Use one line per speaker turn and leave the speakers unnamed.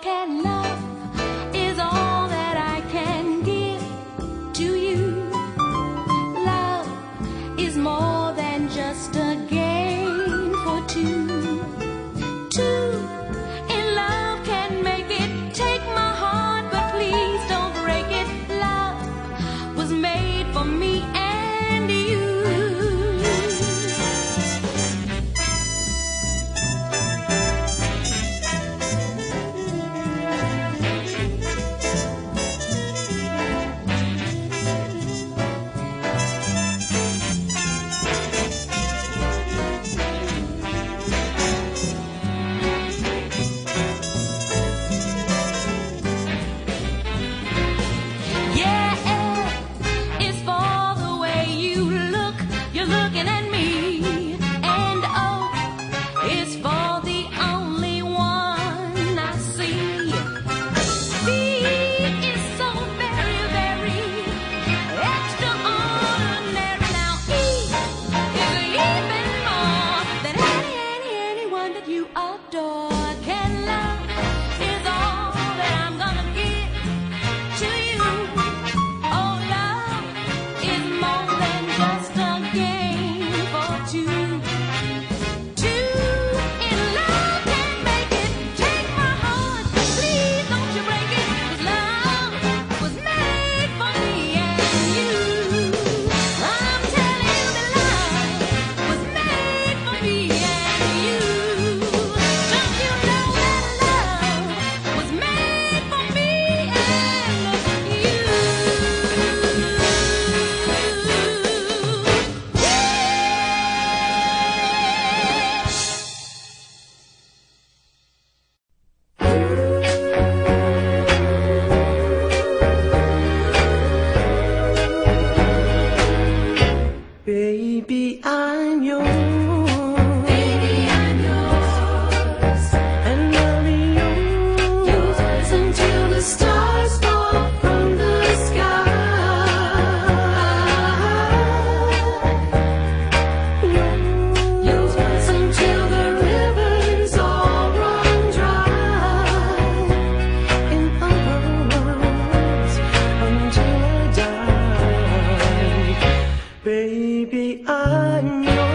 can 你爱